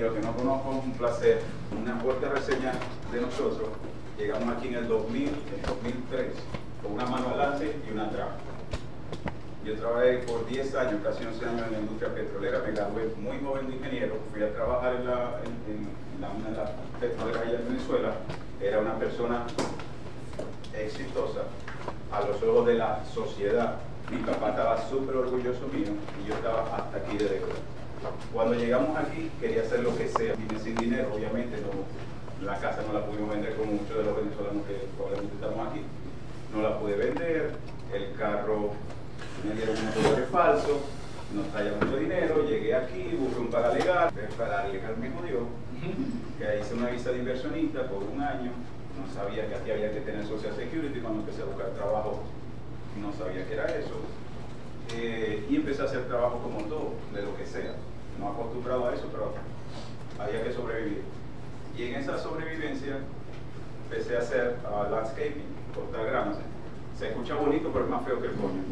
bienvenido, que no conozco, un placer. Una fuerte reseña de nosotros. Llegamos aquí en el 2000, en 2003, con una mano adelante y una atrás. Yo trabajé por 10 años, casi 11 años en la industria petrolera, me gradué muy joven de ingeniero, fui a trabajar en la, en, en la, una de las petroleras allá en Venezuela, era una persona exitosa a los ojos de la sociedad. Mi papá estaba súper orgulloso mío y yo estaba hasta aquí de deuda. Cuando llegamos aquí quería hacer lo que sea, vine sin dinero, obviamente no, la casa no la pudimos vender como muchos de los venezolanos que probablemente estamos aquí. No la pude vender, el carro me dieron un motor falso, no traía mucho dinero, llegué aquí, busqué un paralegal, el paralegal me jodió, que hice una visa de inversionista por un año, no sabía que aquí había que tener Social Security, cuando empecé a buscar trabajo no sabía que era eso, eh, y empecé a hacer trabajo como todo, de lo que sea, no acostumbrado a eso, pero había que sobrevivir. Y en esa sobrevivencia empecé a hacer uh, landscaping, cortar gramas. Se escucha bonito, pero es más feo que el coño.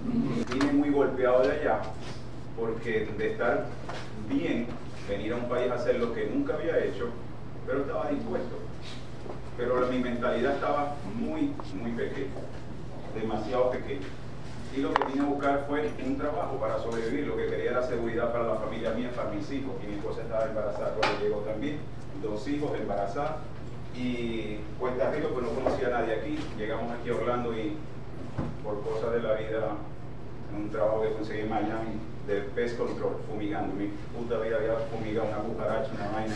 Vine muy golpeado de allá, porque de estar bien, venir a un país a hacer lo que nunca había hecho, pero estaba dispuesto. Pero mi mentalidad estaba muy, muy pequeña, demasiado pequeña. Y lo que vine a buscar fue un trabajo para sobrevivir. Lo que quería era seguridad para la familia mía, para mis hijos. Y mi esposa estaba embarazada cuando llegó también. Dos hijos embarazadas. Y Cuesta Rico, pues no conocía a nadie aquí. Llegamos aquí a Orlando y por cosas de la vida, un trabajo que conseguí en Miami, de pest control, fumigando. Mi puta vida había fumigado una cucaracha, una vaina,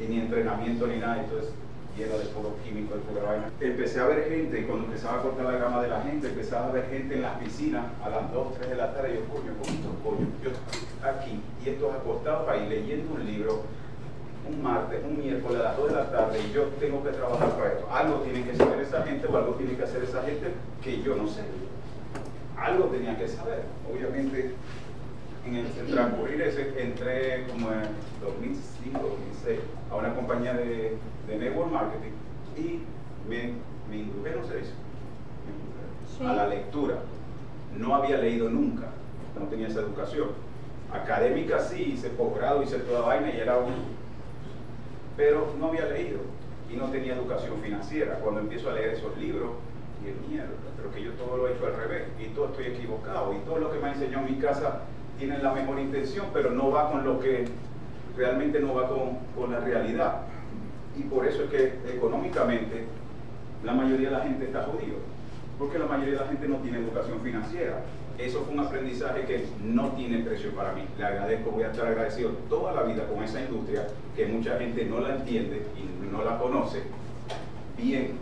y ni entrenamiento ni nada. Entonces, lleno de puro químico, de pura vaina. Empecé a ver gente, y cuando empezaba a cortar la gama de la gente, empezaba a ver gente en las piscinas a las 2, 3 de la tarde, y yo, coño, ¿cómo coño? Yo aquí, y estos acostados ahí leyendo un libro, un martes, un miércoles a las 2 de la tarde, y yo tengo que trabajar para esto. Algo tiene que saber esa gente, o algo tiene que hacer esa gente que yo no sé. Algo tenía que saber. Obviamente, en el transcurrir ese, entré como en 2005, 2006 a una compañía de, de network marketing y me, me induje, no se dice, sí. a la lectura. No había leído nunca, no tenía esa educación. Académica sí, hice posgrado, hice toda vaina y era un... Pero no había leído y no tenía educación financiera. Cuando empiezo a leer esos libros, y mierda, pero que yo todo lo he hecho al revés y todo estoy equivocado y todo lo que me ha enseñado en mi casa tiene la mejor intención, pero no va con lo que realmente no va con, con, la realidad. Y por eso es que económicamente la mayoría de la gente está jodido, porque la mayoría de la gente no tiene educación financiera. Eso fue un aprendizaje que no tiene precio para mí. Le agradezco, voy a estar agradecido toda la vida con esa industria, que mucha gente no la entiende y no la conoce bien.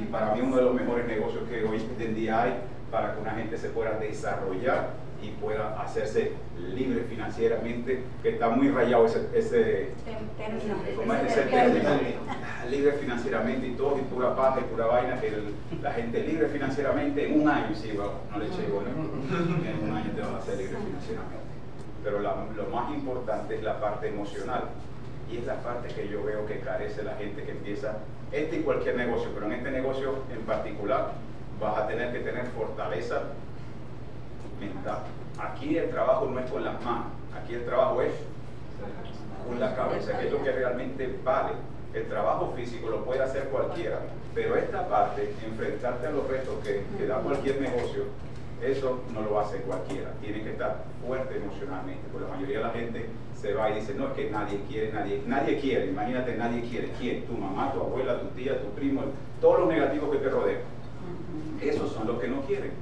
Y para mí uno de los mejores negocios que hoy en día hay para que una gente se pueda desarrollar y pueda hacerse libre financieramente, que está muy rayado ese, ese, término, ese término, libre financieramente y todo, y pura paja y pura vaina, que el, la gente libre financieramente en un año, sí, bueno, no le eché bueno, en un año te vas a hacer libre financieramente. Pero la, lo más importante es la parte emocional, y es la parte que yo veo que carece la gente que empieza, este y cualquier negocio, pero en este negocio en particular, vas a tener que tener fortaleza mental. Aquí el trabajo no es con las manos, aquí el trabajo es con la cabeza, que es lo que realmente vale. El trabajo físico lo puede hacer cualquiera, pero esta parte, enfrentarte a los retos que, que da cualquier negocio, eso no lo hace cualquiera. Tiene que estar fuerte emocionalmente, porque la mayoría de la gente se va y dice, no, es que nadie quiere, nadie, nadie quiere, imagínate, nadie quiere. ¿Quién? Tu mamá, tu abuela, tu tía, tu primo, todos los negativos que te rodean. Esos son los que no quieren.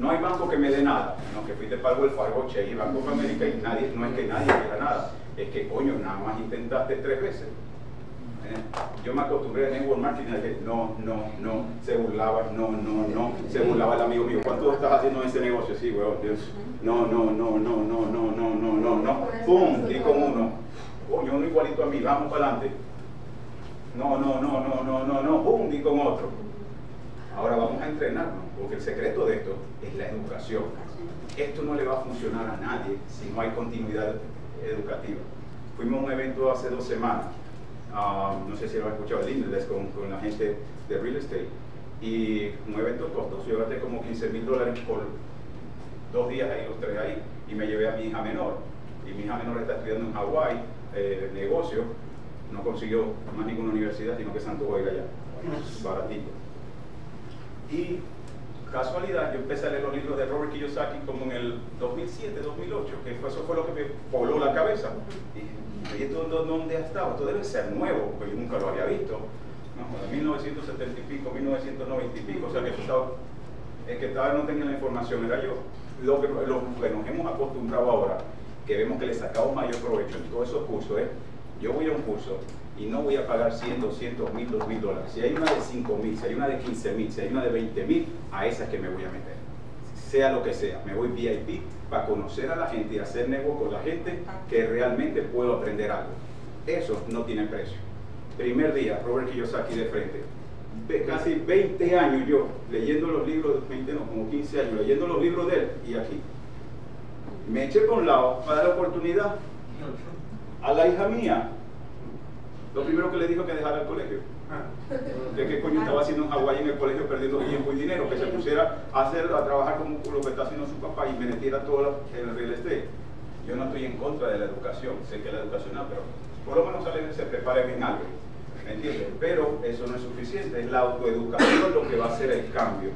No hay banco que me dé nada. No, que fuiste pago el Fargo Che y Banco of America y nadie, no es que nadie quiera nada. Es que coño, nada más intentaste tres veces. ¿Eh? Yo me acostumbré a network marketing a que no, no, no, se burlaba, no, no, no, se burlaba el amigo mío. ¿Cuánto estás haciendo en ese negocio? Sí, weón, Dios. No, no, no, no, no, no, no, no, no, no. ¡Pum! Di con uno. Coño, uno igualito a mí, vamos para adelante. No, no, no, no, no, no, no, ¡pum! Di con otro. Ahora vamos a entrenarnos, porque el secreto de esto es la educación. Esto no le va a funcionar a nadie si no hay continuidad educativa. Fuimos a un evento hace dos semanas, uh, no sé si lo han escuchado, el con, la gente de real estate, y un evento costoso, yo gasté como 15 mil dólares por dos días ahí, los tres ahí, y me llevé a mi hija menor. y mi hija menor está estudiando en Hawái, eh, negocio, no consiguió más ninguna universidad, sino que Santo ir allá, baratito. Y casualidad, yo empecé a leer los libros de Robert Kiyosaki como en el 2007, 2008, que fue, eso fue lo que me voló la cabeza. Y, esto dónde ha estado? Esto debe ser nuevo, porque yo nunca lo había visto. ¿no? De 1970 y pico, 1990 y pico, o sea que estaba, el que estaba no tenía la información era yo. Lo que, nos hemos acostumbrado ahora, que vemos que le sacamos mayor provecho en todos esos cursos, es, yo voy a un curso, y no voy a pagar 100, 200 mil, 2 mil dólares. Si hay una de 5 mil, si hay una de 15 mil, si hay una de 20 mil, a esa es que me voy a meter. Sea lo que sea, me voy VIP para conocer a la gente y hacer negocio con la gente que realmente puedo aprender algo. Eso no tiene precio. Primer día, Robert Kiyosaki de frente. casi 20 años yo leyendo los libros, 20 no, como 15 años, leyendo los libros de él y aquí. Me eché por un lado para dar la oportunidad a la hija mía lo primero que le dijo que dejara el colegio. ¿De qué coño estaba haciendo en Hawái en el colegio perdiendo tiempo y dinero? Que se pusiera a hacer, a trabajar como lo que está haciendo su papá y me metiera todo el real estate. Yo no estoy en contra de la educación, sé que la educación no, pero por lo menos salen, se preparen en algo. ¿Me entiendes? Pero eso no es suficiente, es la autoeducación lo que va a hacer el cambio.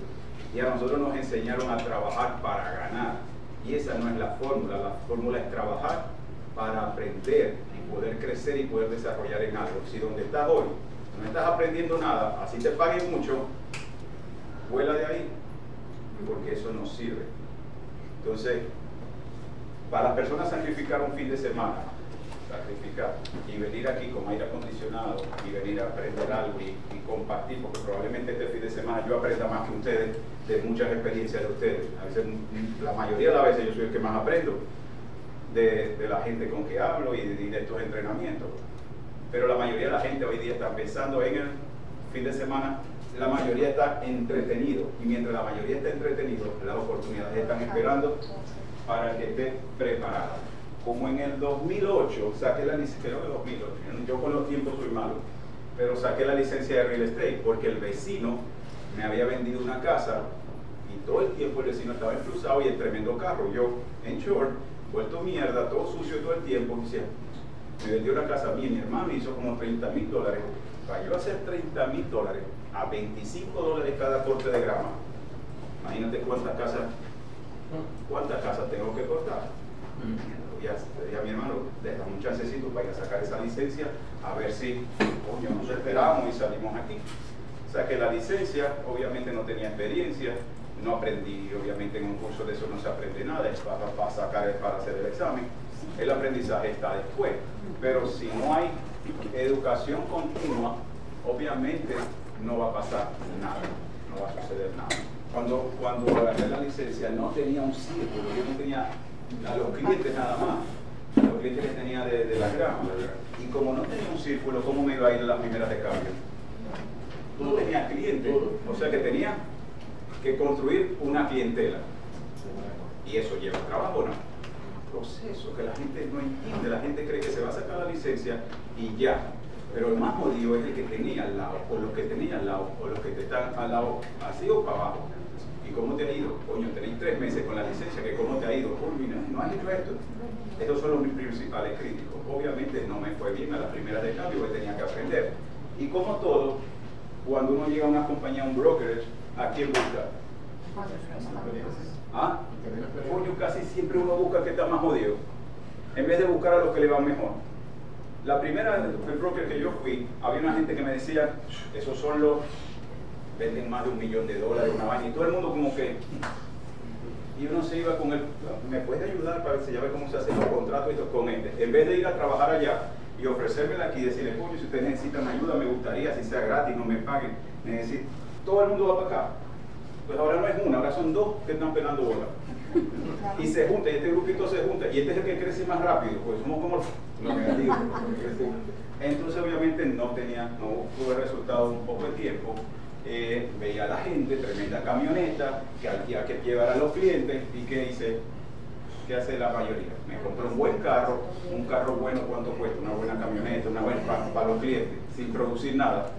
Y a nosotros nos enseñaron a trabajar para ganar. Y esa no es la fórmula, la fórmula es trabajar para aprender poder crecer y poder desarrollar en algo. Si donde estás hoy no estás aprendiendo nada, así te paguen mucho, vuela de ahí, porque eso no sirve. Entonces, para las personas sacrificar un fin de semana, sacrificar y venir aquí con aire acondicionado y venir a aprender algo y, compartir, porque probablemente este fin de semana yo aprenda más que ustedes de muchas experiencias de ustedes. A veces, la mayoría de las veces yo soy el que más aprendo de, la gente con que hablo y de, estos entrenamientos. Pero la mayoría de la gente hoy día está pensando en el fin de semana, la mayoría está entretenido y mientras la mayoría está entretenido, las oportunidades están esperando para que esté preparado. Como en el 2008, saqué la licencia, creo que 2008, yo con los tiempos soy malo, pero saqué la licencia de real estate porque el vecino me había vendido una casa y todo el tiempo el vecino estaba enflusado y el tremendo carro. Yo, en short, vuelto mierda, todo sucio todo el tiempo. me vendió una casa a mí, mi hermano hizo como 30 mil dólares. Para yo hacer 30 mil dólares a 25 dólares cada corte de grama, imagínate cuántas casas, cuántas casas tengo que cortar. Y a, mi hermano, deja un chancecito para ir a sacar esa licencia, a ver si, coño, nos esperamos y salimos aquí. O sea que la licencia, obviamente no tenía experiencia, no aprendí, obviamente en un curso de eso no se aprende nada, es para, sacar, para hacer el examen. El aprendizaje está después. Pero si no hay educación continua, obviamente no va a pasar nada, no va a suceder nada. Cuando, cuando agarré la licencia no tenía un círculo, yo no tenía a los clientes nada más, a los clientes que tenía de, la grama. Y como no tenía un círculo, ¿cómo me iba a ir las primeras de cambio? No tenía clientes, o sea que tenía que construir una clientela. Y eso lleva trabajo, ¿no? Proceso que la gente no entiende, la gente cree que se va a sacar la licencia y ya. Pero el más jodido es el que tenía al lado, o los que tenía al lado, o los que te están al lado, así o para abajo. ¿Y cómo te ha ido? Coño, tenéis tres meses con la licencia, que cómo te ha ido? Uy, no, has hecho esto. Estos son los mis principales críticos. Obviamente no me fue bien a la primera de cambio, porque tenía que aprender. Y como todo, cuando uno llega a una compañía, a un brokerage, ¿a quién busca? ¿Ah? Coño, casi siempre uno busca que está más jodido, en vez de buscar a los que le van mejor. La primera el broker que yo fui, había una gente que me decía, esos son los, venden más de un millón de dólares, una vaina, y todo el mundo como que, y uno se iba con él, me puede ayudar para ver si ya ve cómo se hacen los contratos y con este. En vez de ir a trabajar allá y ofrecérmela aquí y decirle, coño, si ustedes necesitan ayuda, me gustaría, si sea gratis, no me paguen, necesito, todo el mundo va para acá pues ahora no es una, ahora son dos que están pelando bola. Y se junta, y este grupito se junta, y este es el que crece más rápido, pues somos como los negativos. Entonces obviamente no tenía, no tuve resultado un poco de tiempo. Eh, veía a la gente, tremenda camioneta, que había que llevar a los clientes, y que hice, ¿qué hace la mayoría? Me compré un buen carro, un carro bueno, ¿cuánto cuesta? Una buena camioneta, una buena para, para los clientes, sin producir nada.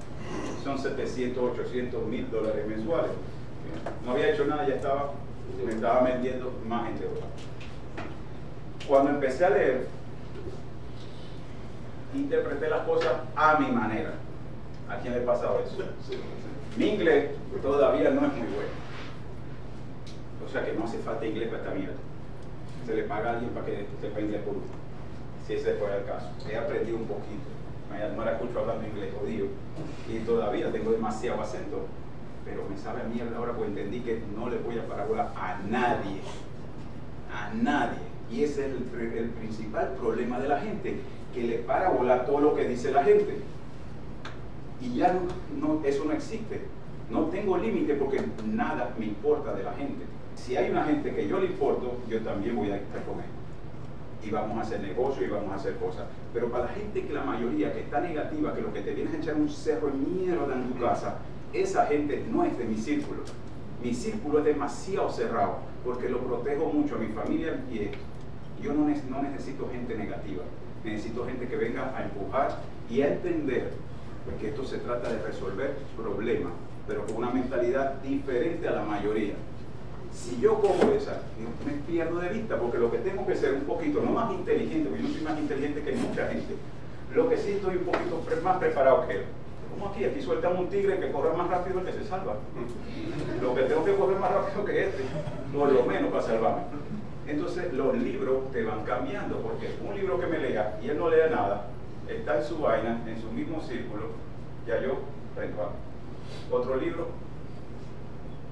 Son 700, 800 mil dólares mensuales no había hecho nada, ya estaba, me estaba vendiendo más gente. cuando empecé a leer, interpreté las cosas a mi manera. ¿A quién le ha pasado eso? Mi inglés todavía no es muy bueno. O sea que no hace falta inglés para esta mierda. Se le paga a alguien para que sepa inglés por uno. Si ese fuera el caso. He aprendido un poquito. La escucho hablando inglés jodido. Y todavía tengo demasiado acento. Pero me sabe a mierda ahora porque entendí que no le voy a parábola a nadie. A nadie. Y ese es el, principal problema de la gente, que le para volar todo lo que dice la gente. Y ya no, eso no existe. No tengo límite porque nada me importa de la gente. Si hay una gente que yo le importo, yo también voy a estar con él. Y vamos a hacer negocio y vamos a hacer cosas. Pero para la gente que la mayoría que está negativa, que lo que te viene es echar un cerro de mierda en tu casa, esa gente no es de mi círculo. Mi círculo es demasiado cerrado porque lo protejo mucho a mi familia y yo no, no necesito gente negativa. Necesito gente que venga a empujar y a entender que esto se trata de resolver problemas, pero con una mentalidad diferente a la mayoría. Si yo cojo esa, me pierdo de vista, porque lo que tengo que ser un poquito, no más inteligente, porque yo no soy más inteligente que mucha gente, lo que sí estoy un poquito más preparado que él. Como aquí, aquí sueltan un tigre que corre más rápido que se salva. Lo que tengo que correr más rápido que este, por lo menos para salvarme. Entonces los libros te van cambiando, porque un libro que me lea y él no lea nada, está en su vaina, en su mismo círculo, ya yo otro libro,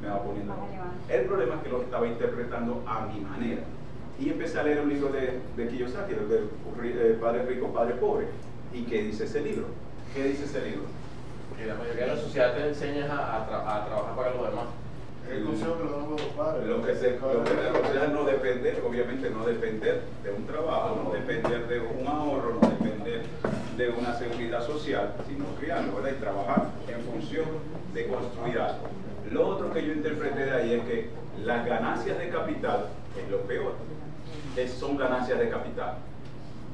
me va poniendo. El problema es que lo estaba interpretando a mi manera. Y empecé a leer un libro de, de Kiyosaki, de, de, Padre Rico, Padre Pobre. ¿Y qué dice ese libro? ¿Qué dice ese libro? Que la mayoría de la sociedad te enseña a, a trabajar para los demás. El consejo que los padres. Lo que se, lo que no depender, obviamente no depender de un trabajo, no depender de un ahorro, no depender de una seguridad social, sino criarlo, ¿verdad? Y trabajar en función de construir algo. Lo otro que yo interpreté de ahí es que las ganancias de capital es lo peor. Es, son ganancias de capital.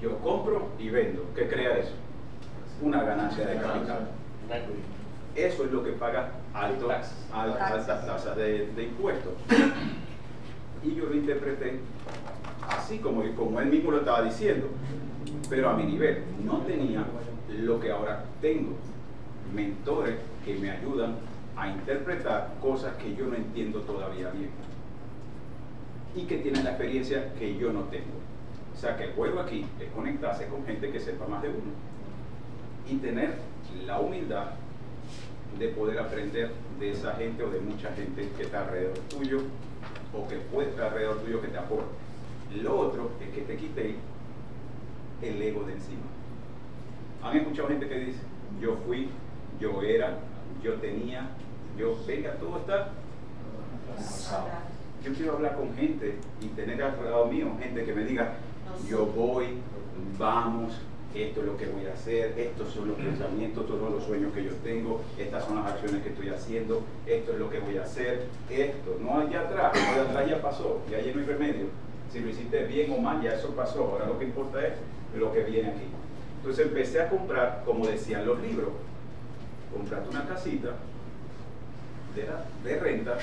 Yo compro y vendo. ¿Qué crea eso? Una ganancia de capital. Eso es lo que paga alto, altas tasas de, impuestos. Y yo lo interpreté así como, como él mismo lo estaba diciendo, pero a mi nivel. No tenía lo que ahora tengo, mentores que me ayudan a interpretar cosas que yo no entiendo todavía bien y que tienen la experiencia que yo no tengo. O sea que el juego aquí es conectarse con gente que sepa más de uno y tener la humildad de poder aprender de esa gente o de mucha gente que está alrededor tuyo o que puede estar alrededor tuyo que te aporte. Lo otro es que te quite el ego de encima. Han escuchado gente que dice, yo fui, yo era, yo tenía, yo, venga, todo está Yo quiero hablar con gente y tener al lado mío gente que me diga, yo voy, vamos, esto es lo que voy a hacer, estos son los pensamientos, son los sueños que yo tengo, estas son las acciones que estoy haciendo, esto es lo que voy a hacer, esto, no allá atrás, allá atrás ya pasó, ya no hay remedio. Si lo hiciste bien o mal, ya eso pasó, ahora lo que importa es lo que viene aquí. Entonces empecé a comprar, como decían los libros, comprarte una casita de, renta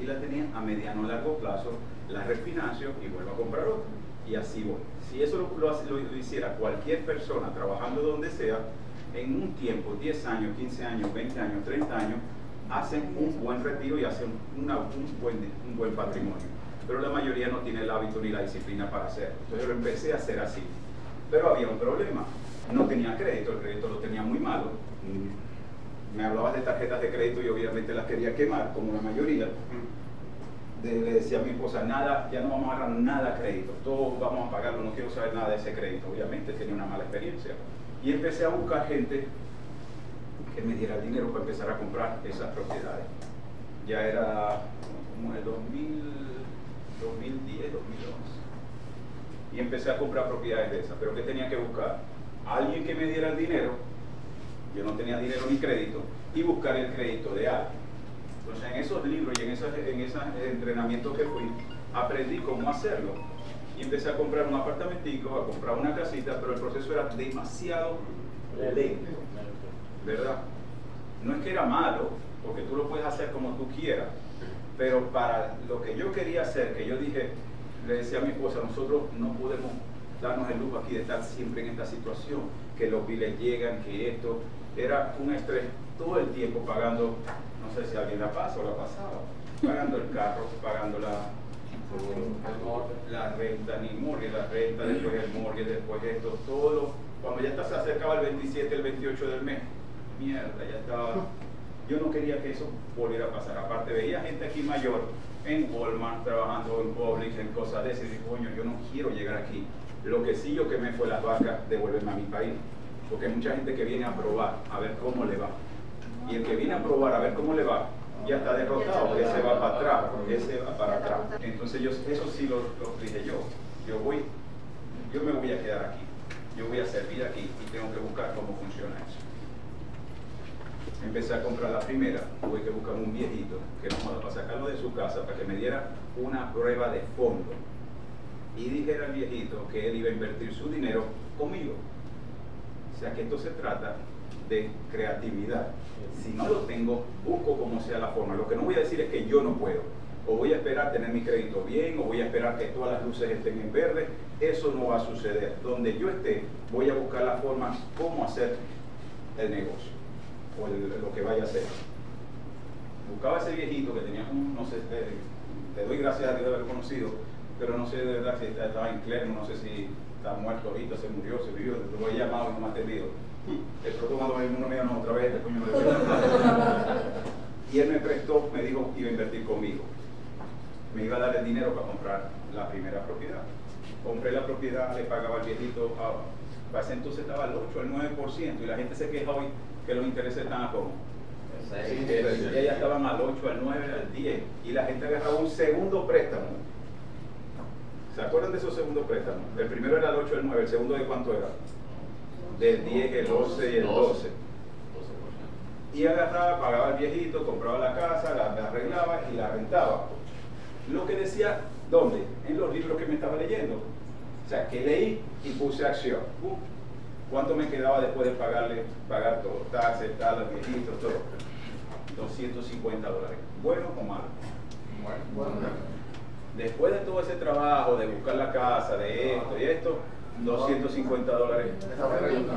y la tenía a mediano o largo plazo, la refinancio y vuelvo a comprar otra. Y así voy. Si eso lo, lo, hiciera cualquier persona trabajando donde sea, en un tiempo, 10 años, 15 años, 20 años, 30 años, hacen un buen retiro y hacen un, buen, un buen patrimonio. Pero la mayoría no tiene el hábito ni la disciplina para hacerlo. Entonces lo empecé a hacer así. Pero había un problema. No tenía crédito, el crédito lo tenía muy malo. Me hablabas de tarjetas de crédito y obviamente las quería quemar, como la mayoría le decía a mi esposa, nada, ya no vamos a agarrar nada crédito, todo vamos a pagarlo, no quiero saber nada de ese crédito. Obviamente tenía una mala experiencia. Y empecé a buscar gente que me diera dinero para empezar a comprar esas propiedades. Ya era como el 2000, 2010, 2011. Y empecé a comprar propiedades de esas. Pero ¿qué tenía que buscar? Alguien que me diera el dinero, yo no tenía dinero ni crédito, y buscar el crédito de alguien entonces en esos libros y en esos, en esos entrenamientos que fui, aprendí cómo hacerlo. Y empecé a comprar un apartamentico, a comprar una casita, pero el proceso era demasiado lento, ¿verdad? No es que era malo, porque tú lo puedes hacer como tú quieras, pero para lo que yo quería hacer, que yo dije, le decía a mi esposa, nosotros no podemos darnos el lujo aquí de estar siempre en esta situación, que los biles llegan, que esto, era un estrés todo el tiempo pagando, no sé si alguien la pasa o la pasaba, pagando el carro, pagando la, la renta, ni morgue, la renta, después el morgue, después esto, todo, cuando ya se acercaba el 27, el 28 del mes, mierda, ya estaba, yo no quería que eso volviera a pasar, aparte veía gente aquí mayor, en Walmart, trabajando en Publix, en cosas de ese, y dije, coño, yo no quiero llegar aquí, lo que sí yo que me fue las vacas de volverme a mi país, porque hay mucha gente que viene a probar, a ver cómo le va, y el que viene a probar a ver cómo le va, ya está derrotado, ese va para atrás, ese va para atrás. Entonces yo, eso sí lo, dije yo, yo voy, yo me voy a quedar aquí, yo voy a servir aquí y tengo que buscar cómo funciona eso. Empecé a comprar la primera, tuve que buscar un viejito que no para sacarlo de su casa para que me diera una prueba de fondo y dijera al viejito que él iba a invertir su dinero conmigo. O sea que esto se trata de creatividad. Si no lo tengo, busco como sea la forma. Lo que no voy a decir es que yo no puedo. O voy a esperar tener mi crédito bien, o voy a esperar que todas las luces estén en verde. Eso no va a suceder. Donde yo esté, voy a buscar la forma cómo hacer el negocio o lo que vaya a hacer. Buscaba ese viejito que tenía un, no sé, te, doy gracias a Dios de haber conocido, pero no sé de verdad si estaba en Clermont, no sé si está muerto ahorita, se murió, se vivió, lo he llamado y no me ha atendido el próximo el mundo mío no, otra vez, este coño de Y él me prestó, me dijo que iba a invertir conmigo. Me iba a dar el dinero para comprar la primera propiedad. Compré la propiedad, le pagaba al viejito, a, para ese entonces estaba al 8, al 9%, y la gente se queja hoy que los intereses están a como. Sí, ya estaban al 8, al 9, al 10, y la gente agarraba un segundo préstamo. ¿Se acuerdan de esos segundos préstamos? El primero era el 8, el 9, el segundo de cuánto era? del 10, el 11 y el 12. Y agarraba, pagaba al viejito, compraba la casa, la, arreglaba y la rentaba. Lo que decía, ¿dónde? En los libros que me estaba leyendo. O sea, que leí y puse acción. ¿Cuánto me quedaba después de pagarle, pagar todo? Taxes, tal, viejitos, todo. 250 dólares. ¿Bueno o malo? Bueno. Después de todo ese trabajo de buscar la casa, de esto y esto, 250 dólares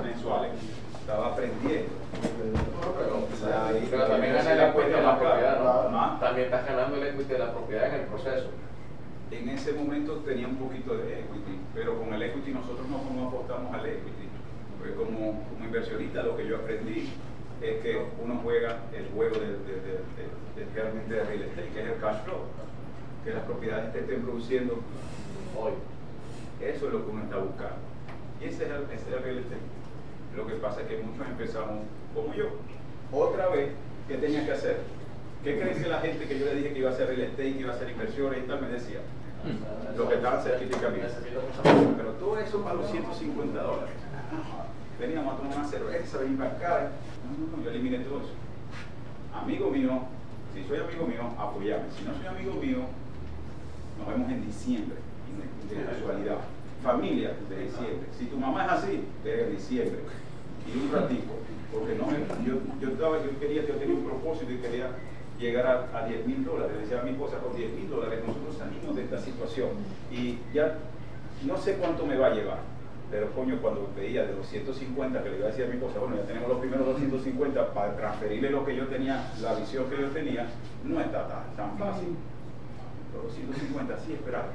mensuales. Estaba aprendiendo. Pero también gana el equity de la propiedad, ¿no? También estás ganando el equity de la propiedad en el proceso. En ese momento tenía un poquito de equity, pero con el equity nosotros no, no apostamos al equity. Porque como, como inversionista lo que yo aprendí es que uno juega el juego de, de, de, realmente de real estate, que es el cash flow, que las propiedades te estén produciendo hoy eso es lo que uno está buscando. Y ese es el, ese es el real estate. Lo que pasa es que muchos empezamos como yo. Otra vez, ¿qué tenía que hacer? ¿Qué creen que la gente que yo le dije que iba a hacer real estate, que iba a hacer inversiones y tal, me decía? Lo que estaban certificados. Pero todo eso para los 150 dólares. Veníamos a tomar una cerveza, venir para acá. No, no, yo eliminé todo eso. Amigo mío, si soy amigo mío, apoyame. Si no soy amigo mío, nos vemos en diciembre de casualidad. Familia de diciembre. Si tu mamá es así, de diciembre. Y un ratito. Porque no yo, yo, estaba, yo quería, yo tenía un propósito y quería llegar a, a 10 mil dólares. Decía a mi esposa, con 10 mil dólares nosotros salimos de esta situación. Y ya no sé cuánto me va a llevar. Pero coño, cuando veía de los 150 que le iba a decir a mi esposa, bueno, ya tenemos los primeros 250 para transferirle lo que yo tenía, la visión que yo tenía, no está tan, tan fácil. Los 250 sí esperaba.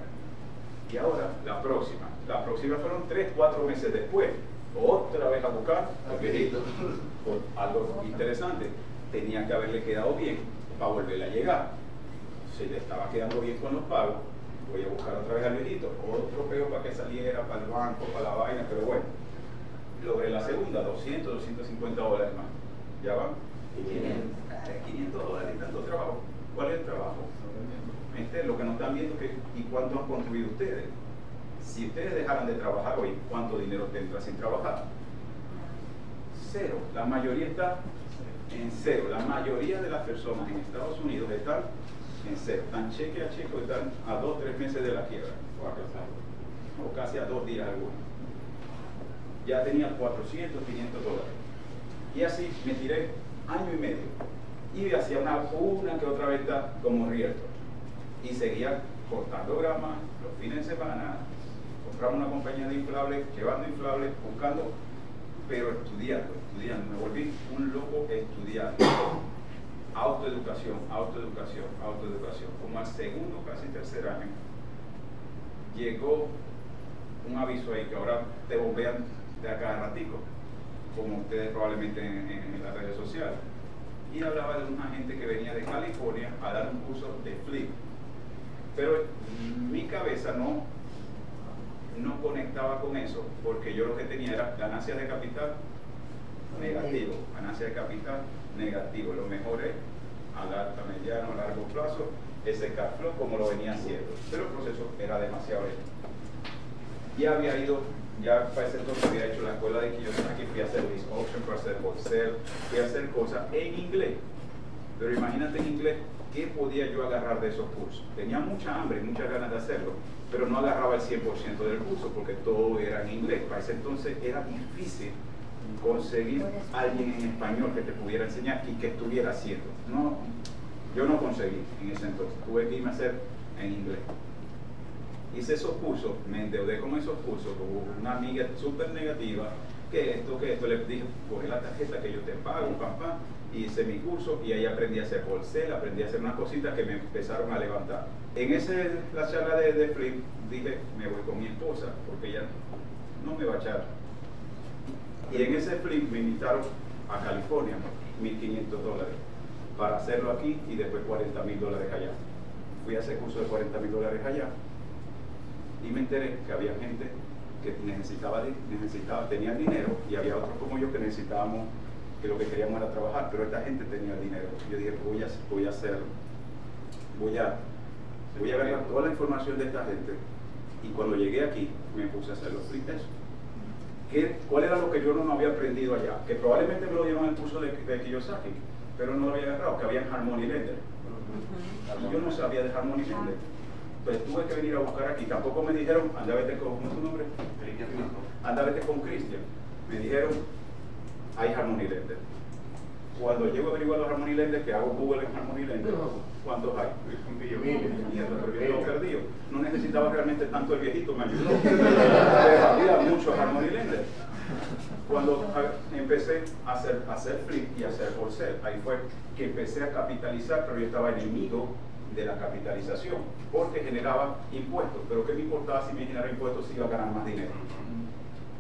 Y ahora, la próxima. La próxima fueron 3, 4 meses después. Otra vez a buscar algo interesante. Tenía que haberle quedado bien para volver a llegar. Se le estaba quedando bien con los pagos. Voy a buscar otra vez al viejito. Otro peo para que saliera, para el banco, para la vaina, pero bueno. Logré la segunda, 200, 250 dólares más. ¿Ya van? 500, 500 dólares, tanto trabajo. ¿Cuál es el trabajo? Lo que no están viendo es que, y cuánto han construido ustedes. Si ustedes dejaran de trabajar hoy, ¿cuánto dinero tendrá sin trabajar? Cero. La mayoría está en cero. La mayoría de las personas en Estados Unidos están en cero. Están cheque a cheque, están a dos, tres meses de la quiebra. O casi a dos días algunos. Ya tenía 400, 500 dólares. Y así me tiré año y medio. Y hacía una, una que otra venta como riesgo y seguía cortando grama los fines de semana, compramos una compañía de inflables, llevando inflables, buscando, pero estudiando, estudiando. Me volví un loco estudiante. Autoeducación, autoeducación, autoeducación. Como al segundo, casi tercer año, llegó un aviso ahí que ahora te bombean de a ratico, como ustedes probablemente en, en las redes sociales. Y hablaba de una gente que venía de California a dar un curso de flip pero mi cabeza no, no conectaba con eso porque yo lo que tenía era ganancia de capital negativo, ganancia de capital negativo. Lo mejor es a, largo, a mediano, a largo plazo ese cash flow como lo venía haciendo. Pero el proceso era demasiado lento. Ya había ido, ya para ese entonces había hecho la escuela de Kiyosaki, fui a hacer this option, fui a hacer wholesale, fui a hacer cosas en inglés. Pero imagínate en inglés ¿qué podía yo agarrar de esos cursos? Tenía mucha hambre, muchas ganas de hacerlo, pero no agarraba el 100% del curso porque todo era en inglés. Para ese entonces era difícil conseguir alguien en español que te pudiera enseñar y que estuviera haciendo. No, yo no conseguí en ese entonces, tuve que irme a hacer en inglés. Hice esos cursos, me endeudé con esos cursos, con una amiga súper negativa, que esto, que esto, le dije, coge la tarjeta que yo te pago, papá, hice mi curso y ahí aprendí a hacer bolsel, aprendí a hacer unas cositas que me empezaron a levantar. En ese, la charla de, de Flip dije, me voy con mi esposa porque ella no me va a echar. Y en ese Flip me invitaron a California, 1.500 dólares, para hacerlo aquí y después 40 mil dólares allá. Fui a ese curso de 40 mil dólares allá y me enteré que había gente que necesitaba, necesitaba, tenía dinero y había otros como yo que necesitábamos que lo que queríamos era trabajar, pero esta gente tenía dinero. Yo dije, voy a, voy a hacer, voy a, voy a ver toda la información de esta gente. Y cuando llegué aquí, me puse a hacer los free ¿Qué, ¿Cuál era lo que yo no había aprendido allá? Que probablemente me lo dieron en el curso de, de Kiyosaki, pero no lo había agarrado, que había en Harmony Lender. Yo no sabía de Harmony Lender. Pues tuve que venir a buscar aquí. Tampoco me dijeron, anda vete con, ¿cómo es tu nombre? Anda vete con Cristian. Me dijeron, hay Harmony Lender. Cuando llego a averiguar los Harmony Lender, que hago Google en Harmony Lender, ¿cuántos hay? Miles, perdido. No necesitaba realmente tanto el viejito, me ayudó. había muchos Harmony Lender. Cuando empecé a hacer, a hacer flip y a hacer wholesale, ahí fue que empecé a capitalizar, pero yo estaba enemigo de la capitalización, porque generaba impuestos, pero ¿qué me importaba si me generaba impuestos si iba a ganar más dinero?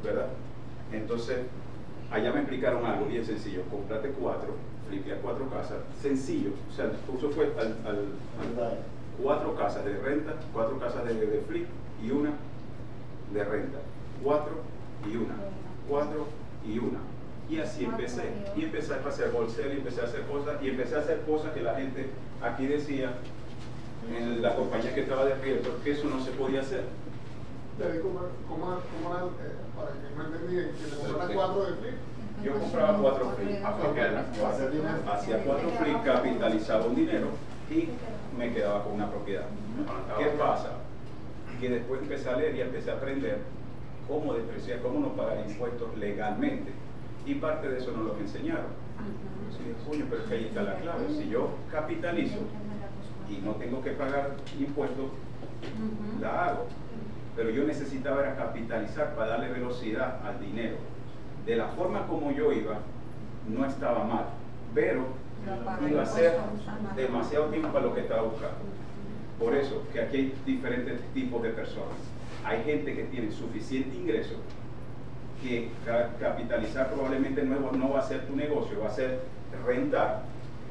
¿Verdad? Entonces, Allá me explicaron algo bien sencillo, comprate cuatro, a cuatro casas, sencillo, o sea, el curso fue al, cuatro casas de renta, cuatro casas de, de flip y una de renta, cuatro y una, cuatro y una. Y así empecé, y empecé a hacer bolsel, y empecé a hacer cosas, y empecé a hacer cosas que la gente aquí decía, en la compañía que estaba de riesgo, que eso no se podía hacer. ¿Cómo, cómo, cómo eh, para que me entendí, que te compraran cuatro de flip? Yo compraba cuatro flip, hacía cuatro flip, capitalizaba un dinero y me quedaba con una propiedad. ¿Qué pasa? Que después empecé a leer y empecé a aprender cómo despreciar, cómo no pagar impuestos legalmente. Y parte de eso nos lo enseñaron. Yo pero es que ahí está la clave. Si yo capitalizo y no tengo que pagar impuestos, la hago pero yo necesitaba era capitalizar para darle velocidad al dinero. De la forma como yo iba, no estaba mal, pero iba a ser demasiado tiempo para lo que estaba buscando. Por eso que aquí hay diferentes tipos de personas. Hay gente que tiene suficiente ingreso que capitalizar probablemente no, no va a ser tu negocio, va a ser rentar.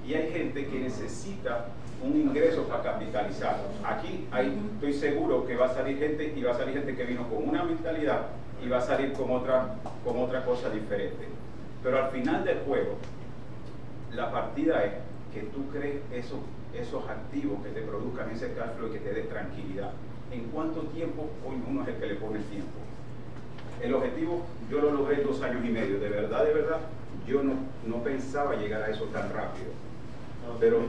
Y hay gente que necesita un ingreso para capitalizar. Aquí estoy seguro que va a salir gente y va a salir gente que vino con una mentalidad y va a salir con otra, con otra cosa diferente. Pero al final del juego, la partida es que tú crees esos, esos activos que te produzcan ese cash flow y que te dé tranquilidad. ¿En cuánto tiempo? Hoy uno es el que le pone el tiempo. El objetivo yo lo logré en dos años y medio. De verdad, de verdad, yo no, no pensaba llegar a eso tan rápido. Pero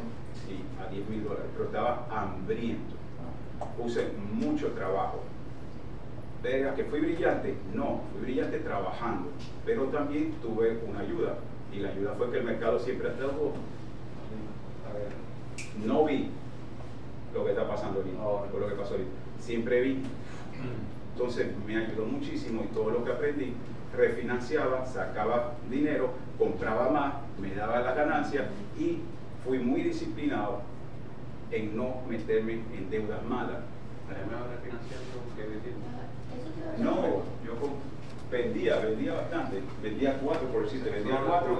a 10 mil dólares, pero estaba hambriento. Puse mucho trabajo. Vea que fui brillante, no, fui brillante trabajando, pero también tuve una ayuda. Y la ayuda fue que el mercado siempre ha estado. No vi lo que está pasando ahorita, por lo que pasó ahorita. Siempre vi. Entonces me ayudó muchísimo y todo lo que aprendí, refinanciaba, sacaba dinero, compraba más, me daba la ganancia y fui muy disciplinado en no meterme en deudas malas. No, yo vendía, vendía bastante, vendía cuatro por decirte, vendía cuatro,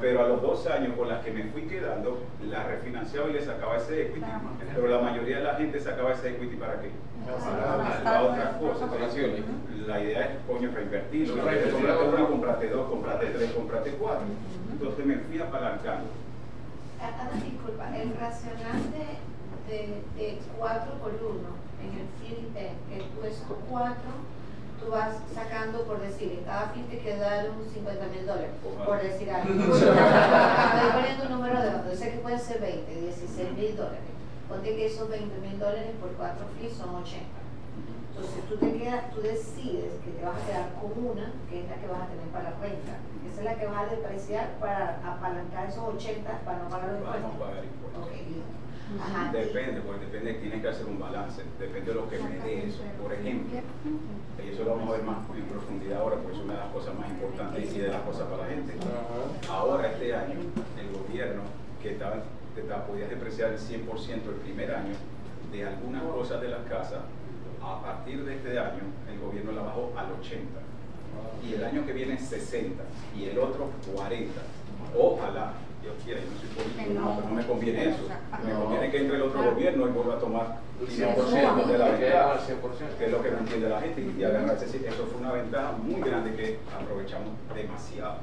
pero a los dos años con las que me fui quedando, la refinanciaba y le sacaba ese equity, pero la mayoría de la gente sacaba ese equity para qué? Para, otras cosas. La idea es, coño, reinvertirlo. Comprate uno, comprate dos, comprate tres, comprate cuatro. Entonces me fui apalancando. Ana, disculpa, el racional de, de, 4 por 1 en el FILTE, el puesto 4, tú vas sacando, por decir, cada fin te quedaron 50 mil dólares, por decir algo. Estoy poniendo un número de otro, sé que puede ser 20, 16 mil dólares. Ponte que esos 20 mil dólares por 4 FIL son 80. Entonces tú te quedas, tú decides que te vas a quedar con una, que es la que vas a tener para la renta. Esa es la que vas a depreciar para apalancar esos 80 para no pagar los impuestos. no pagar impuestos. Depende, porque depende, tienes que hacer un balance, depende de lo que me dé eso. Por ejemplo, y eso lo vamos a ver más en profundidad ahora, porque es una de las cosas más importantes y de las cosas para la gente. Ahora, este año, el gobierno que estaba, podía depreciar el 100% el primer año de algunas cosas de las casas, a partir de este año, el gobierno la bajó al 80. Y el año que viene 60 y el otro 40. Ojalá Dios quiera, yo no soy político, no, pero no me conviene eso. Me conviene que entre el otro gobierno y vuelva a tomar el 100% de la ventaja, que es lo que no entiende la gente, y agarrarse. Eso fue una ventaja muy grande que aprovechamos demasiado.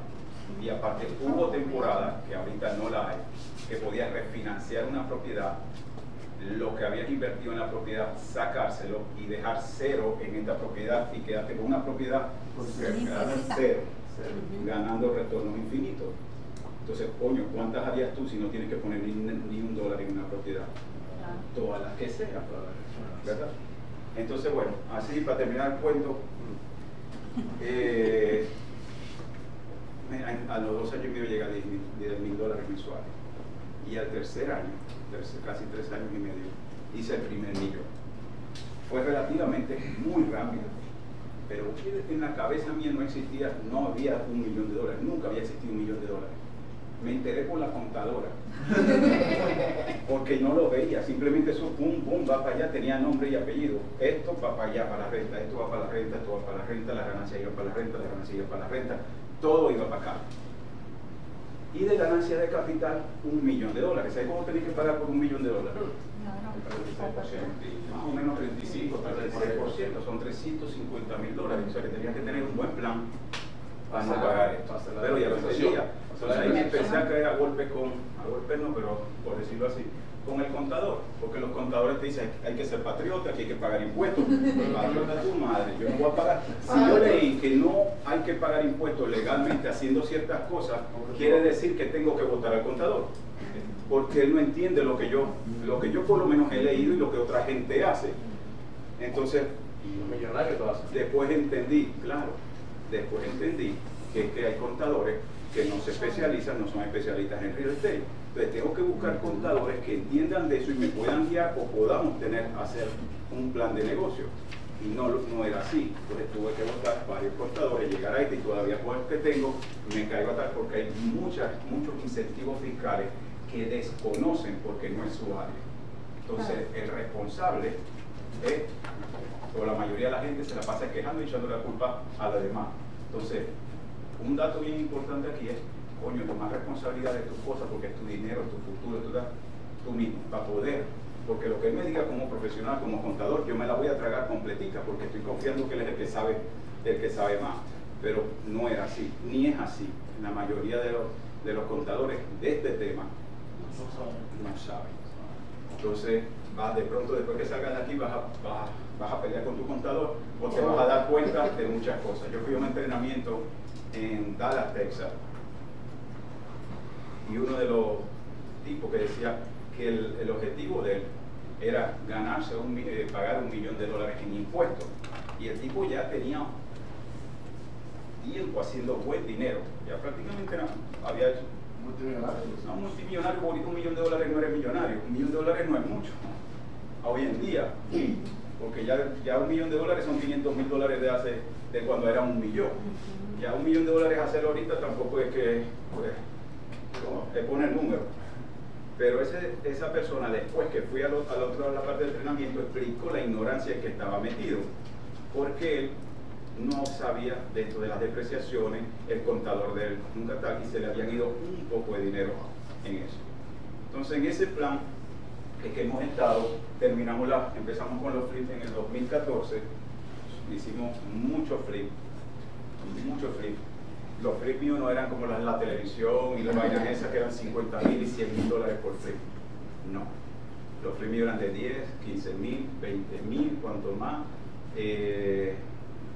Y aparte hubo temporada, que ahorita no la hay, que podías refinanciar una propiedad, lo que habías invertido en la propiedad, sacárselo y dejar cero en esta propiedad y quedarte con una propiedad cero, ganando retornos infinitos. Entonces, coño, ¿cuántas harías tú si no tienes que poner ni, un dólar en una propiedad? Todas las que sean, ¿verdad? Entonces, bueno, así para terminar el cuento, eh, a los dos años y medio llega a 10 mil dólares mensuales. Y al tercer año, casi tres años y medio, hice el primer millón. Fue relativamente muy rápido, pero en la cabeza mía no existía, no había un millón de dólares, nunca había existido un millón de dólares me enteré con la contadora. Porque no lo veía, simplemente eso, pum, pum, va para allá, tenía nombre y apellido. Esto va para allá, para la renta, esto va para la renta, esto va para la renta, la ganancia iba para la renta, la ganancia iba para la renta, todo iba para acá. Y de ganancia de capital, un millón de dólares. ¿Sabes cómo tenés que pagar por un millón de dólares? Más o menos 35, 36%, son 350 mil dólares. O sea que tenías que tener un buen plan para no pagar esto. Pero ya lo decía entonces ahí empecé a caer a golpe con, a golpe no, pero por decirlo así, con el contador, porque los contadores te dicen hay que ser patriota, que hay que pagar impuestos. Patriota tu madre, yo no voy a pagar. Si yo leí que no hay que pagar impuestos legalmente haciendo ciertas cosas, quiere decir que tengo que votar al contador. Porque él no entiende lo que yo, lo que yo por lo menos he leído y lo que otra gente hace. Entonces, después entendí, claro, después entendí que, que hay contadores que no se especializan, no son especialistas en real estate. Entonces tengo que buscar contadores que entiendan de eso y me puedan guiar o podamos tener, hacer un plan de negocio. Y no, no era así. Entonces tuve que buscar varios contadores, llegar a este y todavía por el que tengo, me caigo atrás porque hay muchas, muchos incentivos fiscales que desconocen porque no es su área. Entonces el responsable es, o la mayoría de la gente se la pasa quejando y echando la culpa a la demás. Entonces, un dato bien importante aquí es, coño, tomar responsabilidad de tus cosas porque es tu dinero, tu futuro, tú, tú mismo, para poder. Porque lo que él me diga como profesional, como contador, yo me la voy a tragar completica porque estoy confiando que él es el que sabe, el que sabe más. Pero no era así, ni es así. La mayoría de los, de los contadores de este tema no saben. Entonces, vas, de pronto después que salgas de aquí vas a, vas, vas a pelear con tu contador o te vas a dar cuenta de muchas cosas. Yo fui a un entrenamiento en Dallas, Texas. Y uno de los tipos que decía que el, objetivo de él era ganarse, un, eh, pagar un millón de dólares en impuestos. Y el tipo ya tenía tiempo haciendo buen dinero. Ya prácticamente había hecho multimillonario. No, multimillonario, porque un millón de dólares no eres millonario. Un millón de dólares no es mucho. a hoy en día, porque ya, ya un millón de dólares son 500 mil dólares de hace, de cuando era un millón. Ya un millón de dólares hacerlo ahorita tampoco es que pues, le pone el número. Pero ese, esa persona, después que fui a, lo, a la otra la parte del entrenamiento, explicó la ignorancia en que estaba metido. Porque él no sabía de esto de las depreciaciones, el contador de él nunca está aquí, se le habían ido un poco de dinero en eso. Entonces, en ese plan que hemos estado, terminamos la, empezamos con los flips en el 2014, hicimos muchos flips, muchos flips los míos no eran como la televisión y las vainas esas que eran 50 mil y 100 mil dólares por flip. No. Los míos eran de 10, 15 mil, 20 mil, cuanto más. Eh,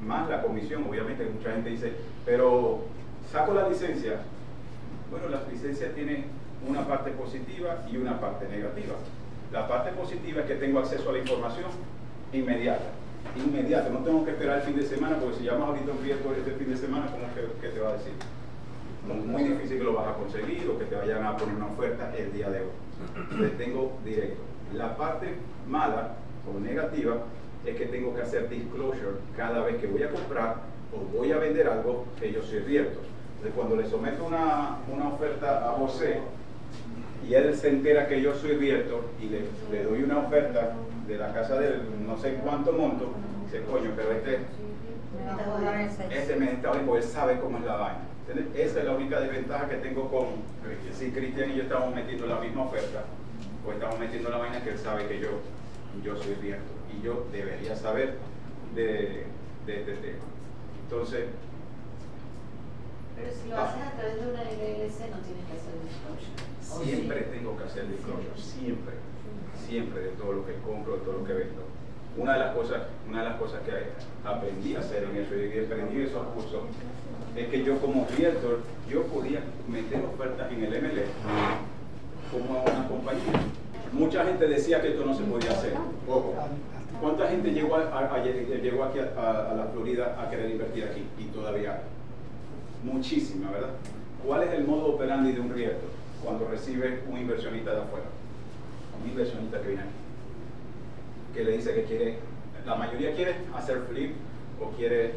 más la comisión, obviamente mucha gente dice, pero saco la licencia. Bueno, las licencias tienen una parte positiva y una parte negativa. La parte positiva es que tengo acceso a la información inmediata inmediato, no tengo que esperar el fin de semana, porque si llamas ahorita un este fin de semana, ¿cómo es que, te va a decir? Muy difícil que lo vas a conseguir o que te vayan a poner una oferta el día de hoy. Entonces tengo directo. La parte mala o negativa es que tengo que hacer disclosure cada vez que voy a comprar o voy a vender algo que yo soy riesgo. Entonces cuando le someto una, una oferta a José y él se entera que yo soy realtor y le, le doy una oferta de la casa de no sé cuánto monto, dice, coño, pero este, este me está porque él sabe cómo es la vaina. Esa es la única desventaja que tengo con Si Cristian y yo estamos metiendo la misma oferta, pues estamos metiendo la vaina que él sabe que yo, yo soy abierto y yo debería saber de, de este tema. Entonces, pero si lo haces a través de una LLC no tienes que hacer disclosure. Siempre tengo que hacer disclosure, siempre siempre de todo lo que compro, de todo lo que vendo. Una de las cosas, una de las cosas que aprendí a hacer en eso y aprendí esos cursos es que yo como realtor, yo podía meter ofertas en el ML como a una compañía. Mucha gente decía que esto no se podía hacer. Ojo, ¿cuánta gente llegó, llegó aquí a, la Florida a querer invertir aquí? Y todavía muchísima, ¿verdad? ¿Cuál es el modo operandi de un realtor cuando recibe un inversionista de afuera? un inversionista que viene aquí, que le dice que quiere, la mayoría quiere hacer flip o quiere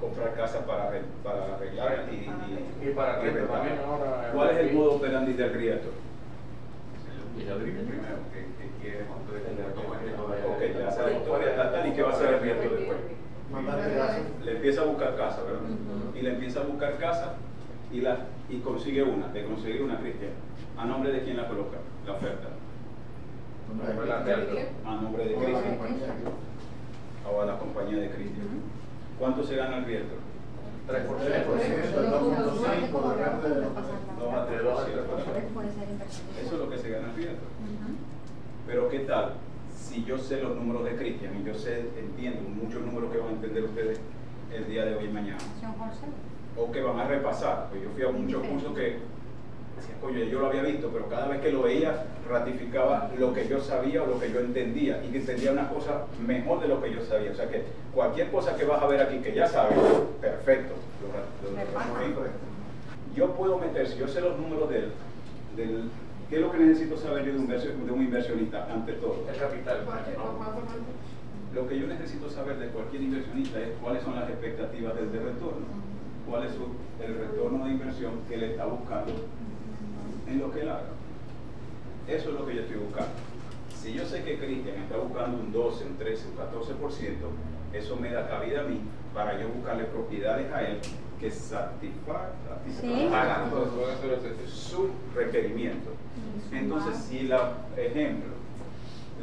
comprar casa para, para arreglar y, y, para también ahora. ¿Cuál es el modo operandi del realtor? primero, que, quiere ok, hace la historia tal, y qué va a hacer el realtor después. Le empieza a buscar casa, ¿verdad? Y le empieza a buscar casa y, la, y consigue una, le consigue una cristiana. ¿A nombre de quién la coloca? La oferta. A nombre de Cristian o a la compañía de Cristian. ¿Cuánto se gana el riesgo? 3%, 2.5 Eso es lo que se gana el riesgo. Pero ¿qué tal si yo sé los números de Cristian y yo sé, entiendo muchos números que van a entender ustedes el día de hoy y mañana? O que van a repasar. Pues yo fui a muchos cursos que yo lo había visto, pero cada vez que lo veía ratificaba lo que yo sabía o lo que yo entendía y que entendía una cosa mejor de lo que yo sabía. O sea que cualquier cosa que vas a ver aquí que ya sabes, perfecto. yo puedo meter, si yo sé los números del, del ¿qué es lo que necesito saber yo de un, de un inversionista ante todo? El capital. Lo que yo necesito saber de cualquier inversionista es cuáles son las expectativas del retorno, cuál es el retorno de inversión que él está buscando en lo que él haga. Eso es lo que yo estoy buscando. Si yo sé que Cristian está buscando un 12, un 13, un 14%, eso me da cabida a mí para yo buscarle propiedades a él que satisfagan su requerimiento. Entonces, si la, ejemplo,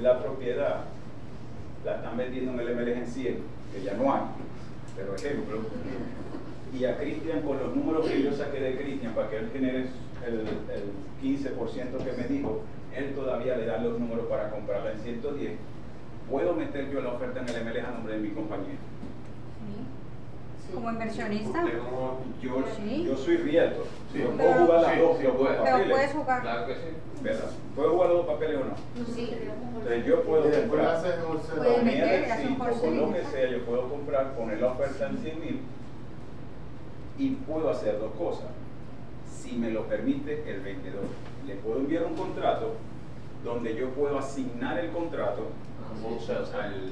la propiedad la están vendiendo en el MLG en 100, que ya no hay, pero ejemplo, y a Cristian con los números que yo saqué de Cristian para que él genere el, el 15% que me dijo, él todavía le da los números para comprarla en 110, ¿puedo meter yo la oferta en el MLG a nombre de mi compañía? como inversionista. Yo, yo soy rielto. yo puedo jugar las dos, pero puedes jugar. Claro que sí. ¿Verdad? ¿Puedo jugar los dos papeles o no? Sí. Entonces yo puedo comprar con meter, con lo que sea, yo puedo comprar, poner la oferta en 100 mil y puedo hacer dos cosas si me lo permite el vendedor. Le puedo enviar un contrato donde yo puedo asignar el contrato al,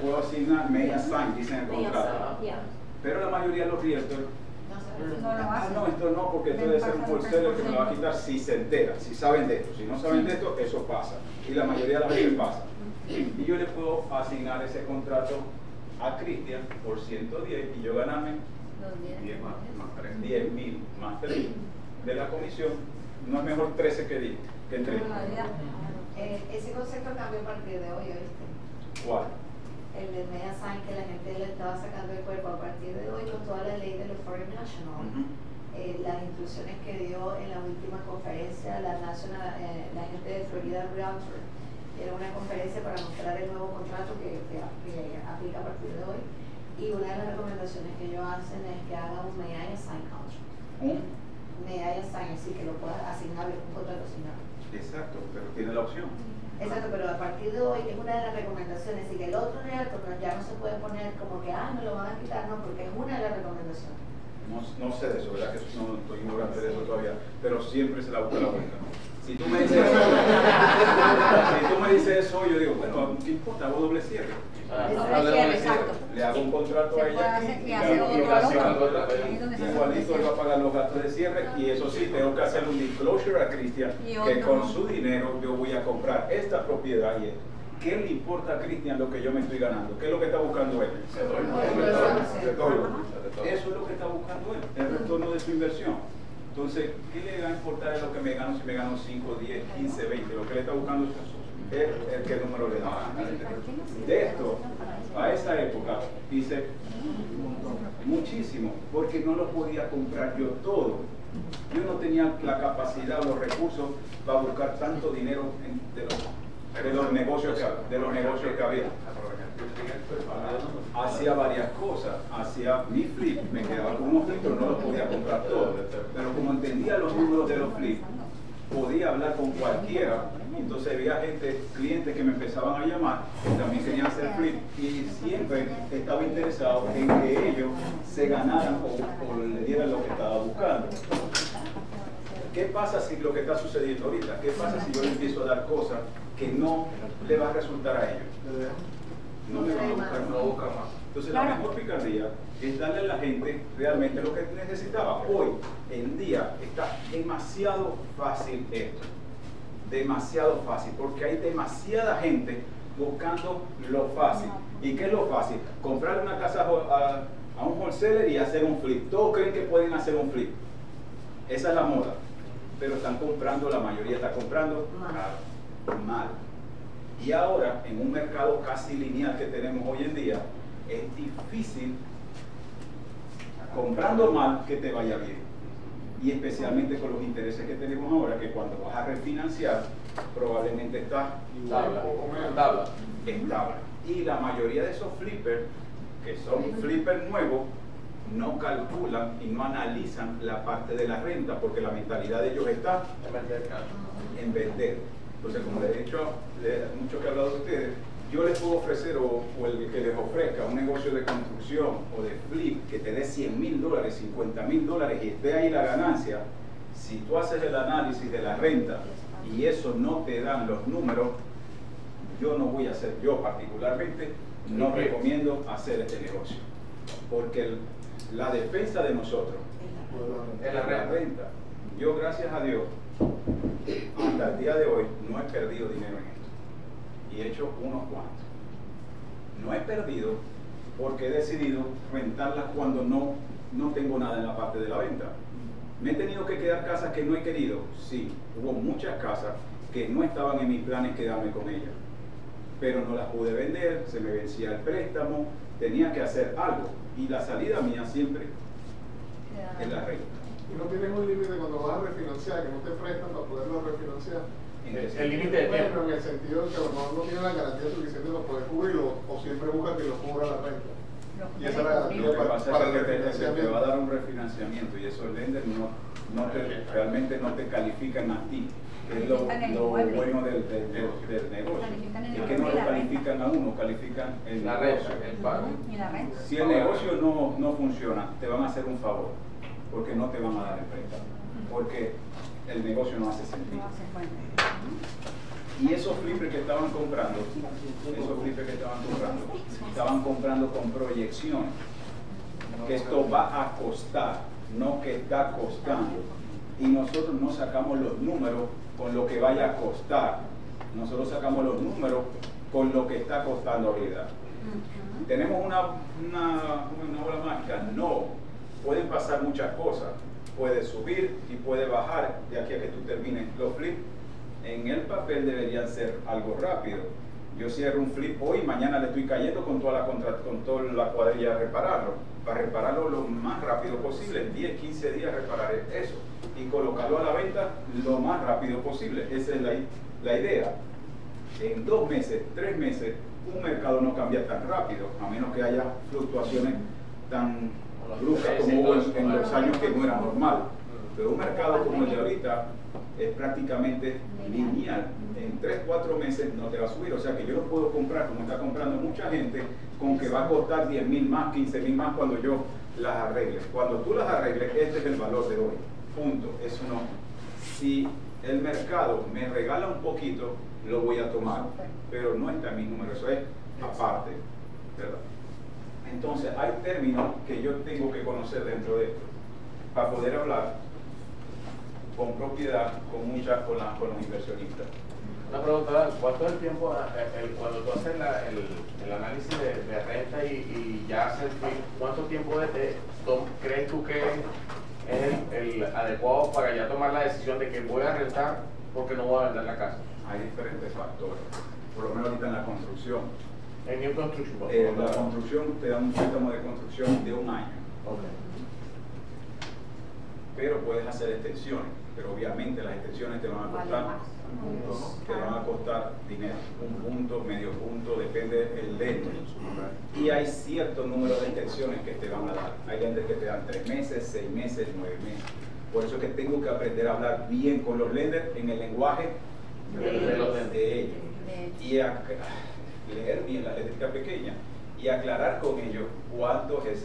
puedo asignar, me assign, dice en el contrato. Pero la mayoría de los realtors Ah, no, esto no, porque esto debe ser un wholesaler que me lo va a quitar si se entera, si saben de esto. Si no saben de esto, eso pasa. Y la mayoría de las veces pasa. Y yo le puedo asignar ese contrato a Cristian por 110 y yo ganarme 10 más, 10 mil más 3 de la comisión. No es mejor 13 que, 10, que 3. Eh, ese concepto cambió a partir de hoy, ¿oíste? ¿Cuál? el de Media Sign que la gente le estaba sacando el cuerpo a partir de hoy con toda la ley de los Foreign National. Eh, las instrucciones que dio en la última conferencia la, National, eh, la gente de Florida Realtor. Era una conferencia para mostrar el nuevo contrato que, que, aplica a partir de hoy. Y una de las recomendaciones que ellos hacen es que haga un May I Sign contract. ¿Un? May I Sign, así que lo pueda asignar un contrato asignado. Exacto, pero tiene la opción. Exacto, pero a partir de hoy es una de las recomendaciones y que el otro realtor ya no se puede poner como que, ah, me lo van a quitar, no, porque es una de las recomendaciones. No, no sé de eso, ¿verdad? Que no estoy ignorante de eso todavía, pero siempre se la busca la vuelta. Si tú me dices eso, si tú me dices eso, yo digo, bueno, ¿qué importa? Hago doble cierre. Le hago un contrato a ella aquí, y igualito él va a pagar los gastos de cierre y eso sí, tengo que hacer un disclosure a Cristian que con su dinero yo voy a comprar esta propiedad y esto. ¿Qué le importa a Cristian lo que yo me estoy ganando? ¿Qué es lo que está buscando él? Eso es lo que está buscando él, el retorno de su inversión. Entonces, ¿qué le va a importar lo que me gano si me gano 5, 10, 15, 20? Lo que le está buscando es el, que número le da. De esto, a esa época, dice muchísimo, porque no lo podía comprar yo todo. Yo no tenía la capacidad los recursos para buscar tanto dinero de, los, de, los negocios que, de los negocios que había. Hacía varias cosas, hacía mi flip, me quedaba con unos flips, pero no los podía comprar todos. Pero como entendía los números de los flips, podía hablar con cualquiera entonces había gente, clientes que me empezaban a llamar, que también querían hacer flip y siempre estaba interesado en que ellos se ganaran o, le dieran lo que estaba buscando. ¿Qué pasa si lo que está sucediendo ahorita? ¿Qué pasa si yo le empiezo a dar cosas que no le va a resultar a ellos? No me van a buscar, no buscar más. Entonces la mejor picardía es darle a la gente realmente lo que necesitaba. Hoy en día está demasiado fácil esto demasiado fácil, porque hay demasiada gente buscando lo fácil. ¿Y qué es lo fácil? Comprar una casa a, un wholesaler y hacer un flip. Todos creen que pueden hacer un flip. Esa es la moda. Pero están comprando, la mayoría está comprando mal. Y ahora, en un mercado casi lineal que tenemos hoy en día, es difícil comprando mal que te vaya bien y especialmente con los intereses que tenemos ahora, que cuando vas a refinanciar, probablemente está tabla, tabla. Y la mayoría de esos flippers, que son flippers nuevos, no calculan y no analizan la parte de la renta, porque la mentalidad de ellos está en vender. Entonces, como les he dicho, mucho que he hablado de ustedes, yo les puedo ofrecer o, el que les ofrezca un negocio de construcción o de flip que te dé 100 mil dólares, 50 mil dólares y esté ahí la ganancia, si tú haces el análisis de la renta y eso no te dan los números, yo no voy a hacer, yo particularmente, no recomiendo hacer este negocio. Porque la defensa de nosotros es la renta. Yo, gracias a Dios, hasta el día de hoy no he perdido dinero en esto y he hecho unos cuantos. No he perdido porque he decidido rentarlas cuando no, no tengo nada en la parte de la venta. ¿Me he tenido que quedar casas que no he querido? Sí, hubo muchas casas que no estaban en mis planes quedarme con ellas. Pero no las pude vender, se me vencía el préstamo, tenía que hacer algo. Y la salida mía siempre es la renta. ¿Y no tienes un límite cuando vas a refinanciar, que no te prestan para poderlo refinanciar? El límite de tiempo. en el sentido de que a lo mejor no tiene la garantía suficiente para poder cubrirlo o siempre busca que lo cubra la renta. Y esa es la garantía para, para el refinanciamiento. Te va a dar un refinanciamiento y eso el lender no, no te, realmente no te califican a ti. Es lo, lo bueno del, del, del, negocio. Es que no lo califican a uno, califican el la negocio. el pago. Si el negocio no, no funciona, te van a hacer un favor porque no te van a dar el préstamo, porque el negocio no hace sentido. Y esos flippers que estaban comprando, esos flippers que estaban comprando, estaban comprando con proyecciones, que esto va a costar, no que está costando. Y nosotros no sacamos los números con lo que vaya a costar, nosotros sacamos los números con lo que está costando ahorita. ¿Tenemos una, una, una bola mágica? No. Pueden pasar muchas cosas. Puede subir y puede bajar de aquí a que tú termines los flips. En el papel deberían ser algo rápido. Yo cierro un flip hoy, mañana le estoy cayendo con toda la, contra, con toda la cuadrilla a repararlo. Para repararlo lo más rápido posible, en 10, 15 días reparar eso. Y colocarlo a la venta lo más rápido posible. Esa es la, la idea. En dos meses, tres meses, un mercado no cambia tan rápido, a menos que haya fluctuaciones tan bruscas como hubo en, los años que no era normal. Pero un mercado como el de ahorita es prácticamente lineal. En 3, 4 meses no te va a subir. O sea que yo lo puedo comprar, como está comprando mucha gente, con que va a costar 10 mil más, 15 mil más cuando yo las arregle. Cuando tú las arregles, este es el valor de hoy. Punto. Eso no. Si el mercado me regala un poquito, lo voy a tomar, pero no está en mi número, eso es aparte, ¿verdad? Entonces, hay términos que yo tengo que conocer dentro de esto para poder hablar con propiedad con muchas con, con los inversionistas. Una pregunta, ¿cuánto es el tiempo, eh, cuando tú haces el, análisis de, renta y, ya haces cuánto tiempo de, crees tú que es el, adecuado para ya tomar la decisión de que voy a rentar porque no voy a vender la casa? hay diferentes factores, por lo menos ahorita en la construcción. En New Construction. Eh, la construcción te da un préstamo de construcción de un año. Pero puedes hacer extensiones, pero obviamente las extensiones te van a costar te van a costar dinero, un punto, medio punto, depende del lente. Y hay cierto número de extensiones que te van a dar. Hay lentes que te dan tres meses, seis meses, nueve meses. Por eso es que tengo que aprender a hablar bien con los lenders en el lenguaje de, ellos y leer bien la letra pequeña y aclarar con ellos cuánto es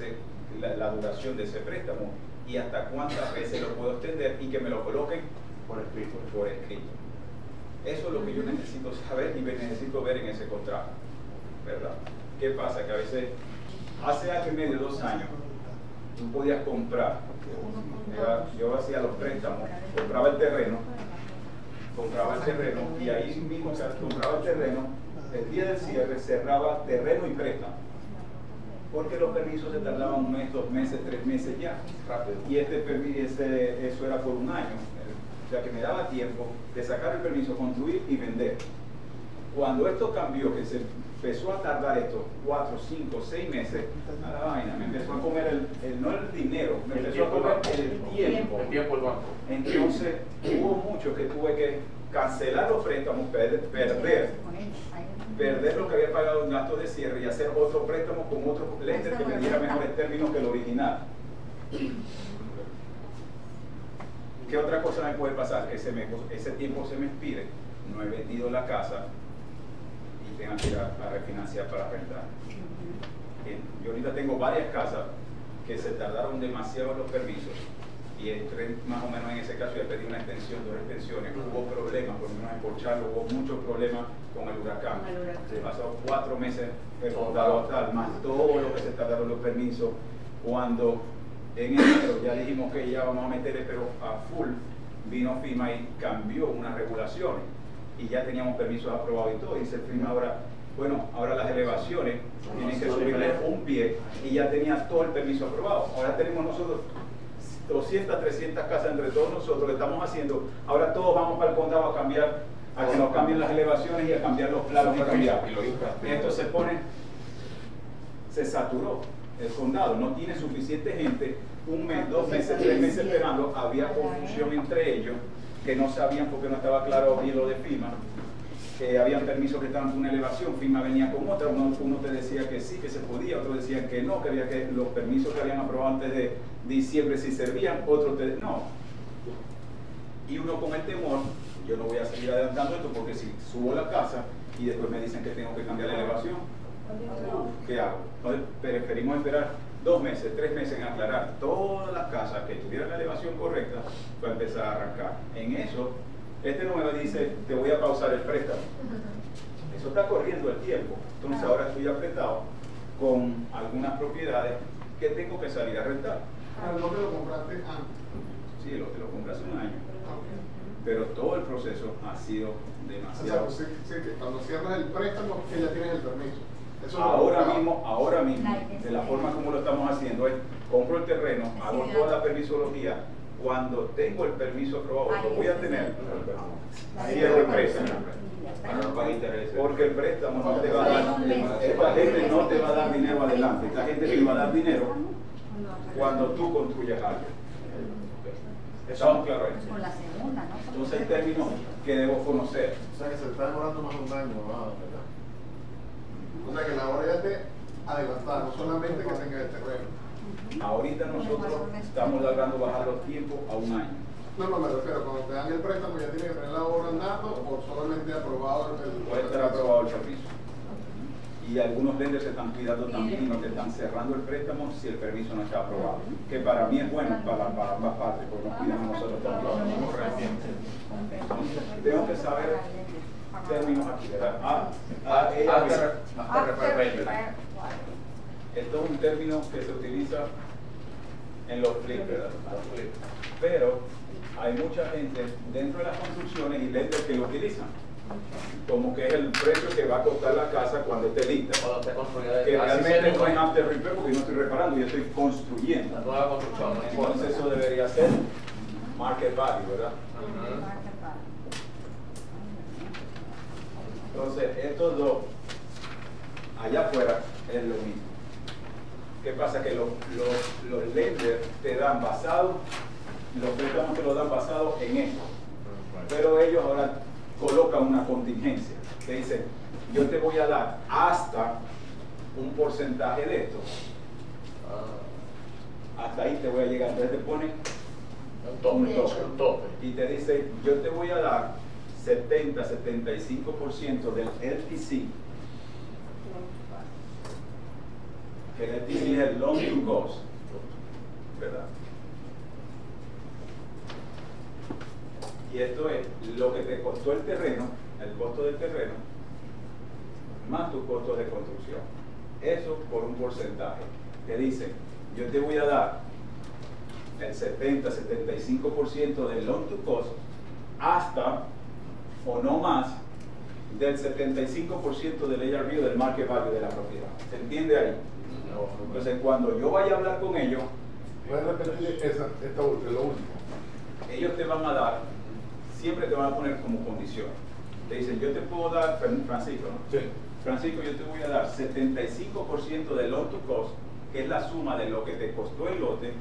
la, duración de ese préstamo y hasta cuántas veces lo puedo extender y que me lo coloquen por escrito. Por escrito. Eso es lo que yo necesito saber y necesito ver en ese contrato. ¿Verdad? ¿Qué pasa? Que a veces, hace año y medio, dos años, tú podías comprar. yo hacía los préstamos, compraba el terreno compraba el terreno y ahí mismo compraba el terreno, el día del cierre cerraba terreno y préstamo. Porque los permisos se tardaban un mes, dos meses, tres meses ya. Y este permiso, eso era por un año. O sea que me daba tiempo de sacar el permiso, construir y vender. Cuando esto cambió, que se empezó a tardar esto cuatro, cinco, seis meses, a la vaina, me empezó a comer el, no el dinero, me empezó a comer el tiempo. El tiempo el banco. Entonces hubo mucho que tuve que cancelar los préstamos, perder, perder lo que había pagado en gasto de cierre y hacer otro préstamo con otro lender que me diera mejores términos que el original. ¿Qué otra cosa me puede pasar? Que ese tiempo se me expire, no he vendido la casa, tengan que ir a, refinanciar para rentar. Yo ahorita tengo varias casas que se tardaron demasiado en los permisos y entré más o menos en ese caso y pedí una extensión, dos extensiones. Hubo problemas, por lo menos en Porchalo hubo muchos problemas con el huracán. Se pasó cuatro meses el condado tal, más todo lo que se tardaron los permisos. Cuando en enero ya dijimos que ya vamos a meterle, pero a full, vino FIMA y cambió unas regulaciones y ya teníamos permisos aprobados y todo. Dice el FIMA ahora, bueno, ahora las elevaciones tienen que subirle un pie y ya tenía todo el permiso aprobado. Ahora tenemos nosotros 200, 300 casas entre todos nosotros que estamos haciendo. Ahora todos vamos para el condado a cambiar, a que nos cambien las elevaciones y a cambiar los planos y cambiar. Esto se pone, se saturó el condado, no tiene suficiente gente, un mes, dos meses, tres meses esperando, había confusión entre ellos que no sabían porque no estaba claro bien lo de FIMA, que habían permisos que estaban con una elevación, FIMA venía con otra, uno, te decía que sí, que se podía, otro decía que no, que había que los permisos que habían aprobado antes de diciembre sí servían, otros te, no. Y uno con el temor, yo no voy a seguir adelantando esto porque si subo la casa y después me dicen que tengo que cambiar la elevación, ¿qué hago? Entonces preferimos esperar dos meses, tres meses en aclarar todas las casas casa que tuviera la elevación correcta para empezar a arrancar. En eso, este no me dice, te voy a pausar el préstamo. Eso está corriendo el tiempo. Entonces ahora estoy apretado con algunas propiedades que tengo que salir a rentar. Ah, ¿Dónde lo compraste antes? Sí, lo que lo compré hace un año. Ok. Pero todo el proceso ha sido O sea, demasiado. pues, sí, sí, que cuando cierras el préstamo, que ya tienes el permiso. Eso lo Ahora mismo, ahora mismo, de la forma como lo estamos haciendo es, compro el terreno, hago toda la permisología, cuando tengo el permiso aprobado, lo voy a tener, cierro el préstamo. Intereses. Porque el préstamo no te va a dar, esta gente no te va a dar dinero adelante, esta gente te va a dar dinero cuando tú construyas algo. ¿Estamos claros ahí? Con la segunda, ¿no? Entonces hay términos que debo conocer. O sea que se está demorando más un año, ah, ¿verdad? O sea, que la hora ya esté adelantada, no solamente que tenga el terreno. Ahorita nosotros estamos logrando bajar los tiempos a un año. No, no, me refiero, cuando te dan el préstamo ya tienes que tener la obra andando o solamente aprobado el... el- Puede estar aprobado el permiso. Y algunos lenders se están cuidando también y no te están cerrando el préstamo si el permiso no está aprobado. Que para mí es bueno para, para ambas partes, porque nos cuidan a nosotros también. Tengo que saber términos aquí, ¿verdad? Ah, ah, ella- After, after repair. Esto es un término que se utiliza en los flips, ¿verdad? Pero hay mucha gente dentro de las construcciones y lenders que lo utilizan. Como que es el precio que va a costar la casa cuando esté lista. Cuando esté construida. Que realmente no es after repair porque yo no estoy reparando, yo estoy construyendo. La nueva construcción. Entonces eso debería ser market value, ¿verdad? Entonces estos dos, allá afuera, es lo mismo. ¿Qué pasa? Que los, los, los lenders te dan basado, los préstamos te lo dan basado en esto. Pero ellos ahora colocan una contingencia. Que dicen, yo te voy a dar hasta un porcentaje de esto. Hasta ahí te voy a llegar. Entonces te ponen Un tope, un tope. un tope. Y te dice, yo te voy a dar 70, 75% del LTC. Que el LTC es el loan to cost. ¿Verdad? Y esto es lo que te costó el terreno, el costo del terreno, más tus costos de construcción. Eso por un porcentaje. Te dice, yo te voy a dar el 70-75% del loan to cost hasta o no más del 75% del ARV o del market value de la propiedad. ¿Se entiende ahí? Entonces, cuando yo vaya a hablar con ellos, ¿Puedes repetir esa, esta última, lo último? ellos te van a dar, siempre te van a poner como condición. Te dicen, yo te puedo dar, Fran- Francisco, ¿no? Sí. Francisco, yo te voy a dar 75% del loan to cost, que es la suma de lo que te costó el lote,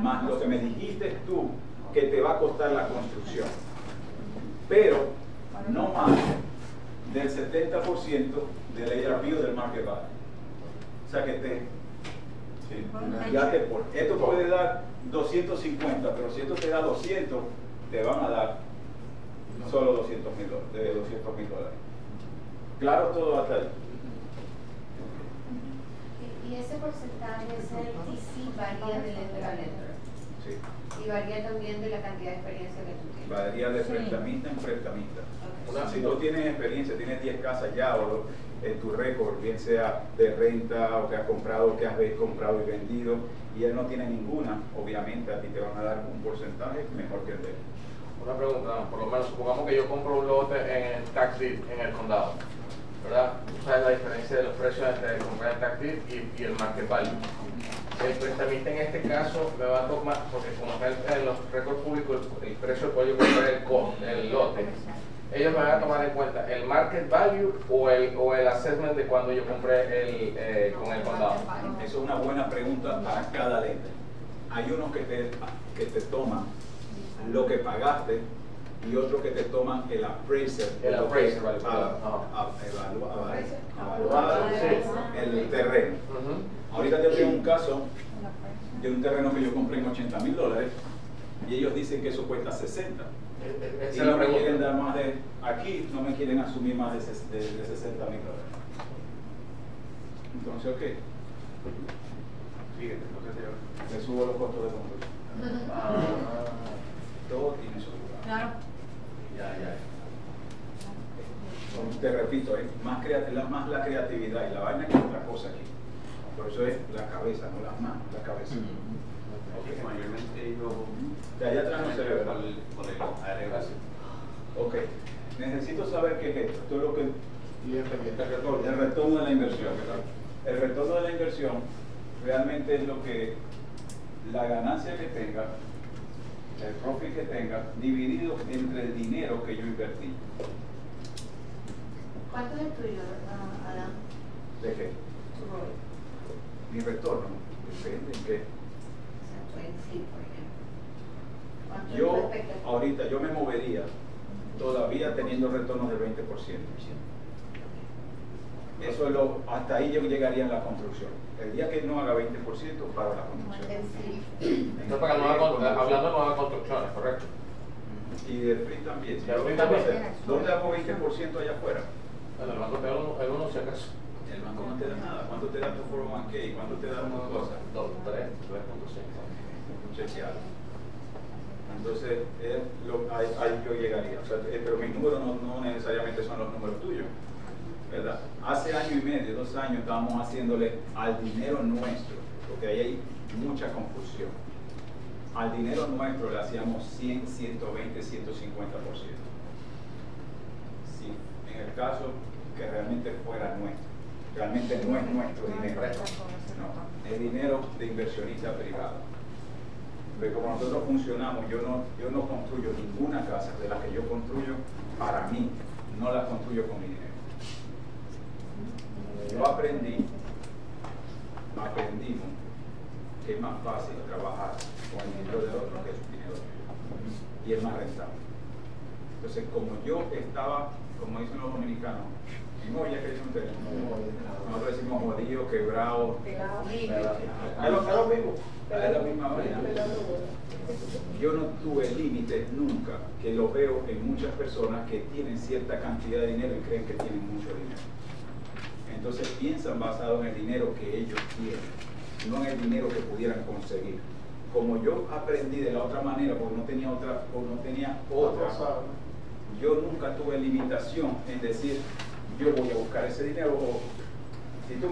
más lo que me dijiste tú que te va a costar la construcción. Pero no más del 70% del ARV o del market value. O sea que te, ya te por, esto puede dar 250, pero si esto te da 200, te van a dar solo 200 mil dólares, de 200 mil dólares. Claro, todo hasta ahí. Y- ese porcentaje, ese LTC varía de lender a lender. Sí. Y varía también de la cantidad de experiencia que tú tienes. Varía de Sí. prestamista en prestamista. Si tú tienes experiencia, tienes 10 casas ya o lo- en tu récord, bien sea de renta o que has comprado o que has comprado y vendido, y él no tiene ninguna, obviamente a ti te van a dar un porcentaje mejor que el de él. Una pregunta, por lo menos supongamos que yo compro un lote en el tax deed en el condado, ¿verdad? Tú sabes la diferencia de los precios entre comprar el tax deed y, y el market value. El prestamista en este caso me va a tomar, porque como está en los récords públicos el, el precio cual yo compré el, el lote, ellos me van a tomar en cuenta el market value o el, o el assessment de cuando yo compré el, eh, con el condado. Eso es una buena pregunta para cada lente. Hay unos que te, que te toman lo que pagaste y otros que te toman el appraiser. El appraiser, vale, evaluar el terreno. Ujú. Ahorita te traigo un caso de un terreno que yo compré en 80 mil dólares y ellos dicen que eso cuesta 60. Y no me quieren dar más de, aquí no me quieren asumir más de, de, 60 mil dólares. Entonces, ok. Fíjate, entonces yo le subo los costos de construcción. Todo tiene su lugar. Claro. Ya, ya. Te repito, más, la, más la creatividad y la vaina que otra cosa aquí. Por eso es la cabeza, no las manos, la cabeza. Porque mayormente yo De allá atrás no se ve, ¿verdad? con el, el. Ok. Necesito saber qué es esto. Esto es lo que Y este que está el retorno de la inversión. El retorno de la inversión realmente es lo que la ganancia que tenga, el profit que tenga, dividido entre el dinero que yo invertí. ¿Cuánto es el tuyo, Adán? ¿De qué? Tu. Mi retorno. Depende en qué. En sí, por ejemplo. ¿Cuánto es tu Yo, ahorita, yo me movería todavía teniendo retornos del 20%. Eso es lo, hasta ahí yo llegaría en la construcción. El día que no haga 20%, para la construcción. en sí. Esto es para nueva, con- hablando de nuevas construcciones, ¿correcto? Y de free también. También. ¿Dónde hago 20% allá afuera? Bueno, el banco uno, el uno si acaso. Banco no te da nada. ¿Cuánto te da tu 401k? ¿Cuánto te da una cosa? Dos, tres, tres punto cinco. Chequeado. Entonces, eh, lo- ahí, ahí yo llegaría. O sea, eh, pero mis números no, no necesariamente son los números tuyos. ¿Verdad? Hace año y medio, dos años, estábamos haciéndole al dinero nuestro, porque ahí hay mucha confusión. Al dinero nuestro le hacíamos 100, 120, 150%. Sí, en el caso que realmente fuera nuestro. Realmente no es nuestro dinero. No, es dinero de inversionista privado. Ve como nosotros funcionamos, yo no, yo no construyo ninguna casa de la que yo construyo para mí, no la construyo con mi dinero. Yo aprendí, aprendimos que es más fácil trabajar con el dinero de otro que su dinero. Y es más rentable. Entonces, como yo estaba, como dicen los dominicanos, que dicen ustedes, nosotros decimos jodido, quebrado, es lo, es lo mismo, es la misma vaina. Yo no tuve límites nunca, que lo veo en muchas personas que tienen cierta cantidad de dinero y creen que tienen mucho dinero. Entonces piensan basado en el dinero que ellos tienen, no en el dinero que pudieran conseguir. Como yo aprendí de la otra manera, porque no tenía otra, o no tenía otra, yo nunca tuve limitación en decir yo voy a buscar ese dinero o